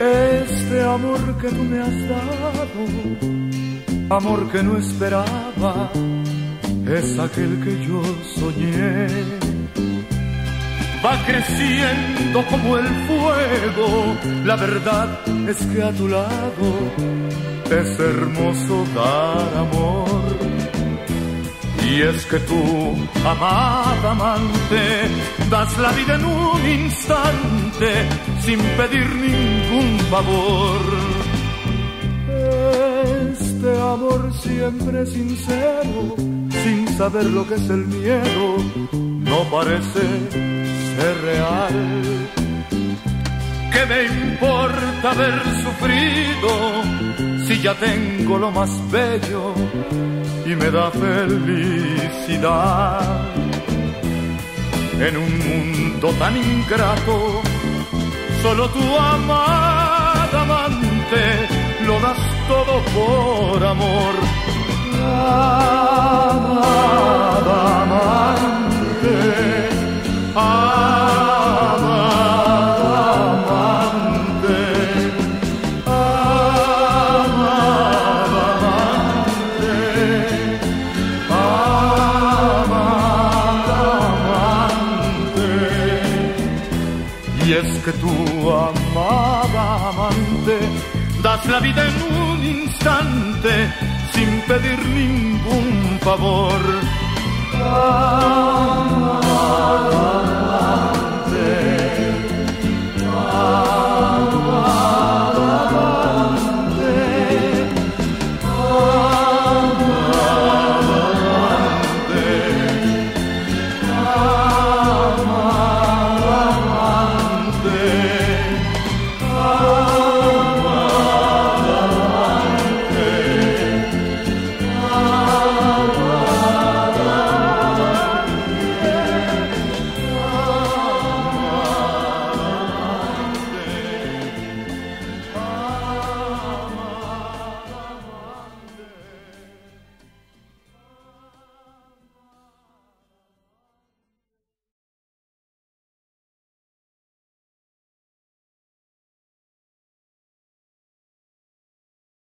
Este amor que tú me has dado, amor que no esperaba, es aquel que yo soñé. Va creciendo como el fuego, la verdad es que a tu lado es hermoso dar amor. Y es que tú, amada amante, das la vida en un instante sin pedir ningún favor. Este amor siempre sincero, sin saber lo que es el miedo, no parece ser real. ¿Qué me importa haber sufrido si ya tengo lo más bello y me da felicidad? En un mundo tan ingrato, solo tu amada amante lo das todo por amor. Amada amante, Y es que tú, amada amante, das la vida en un instante sin pedir ningún favor.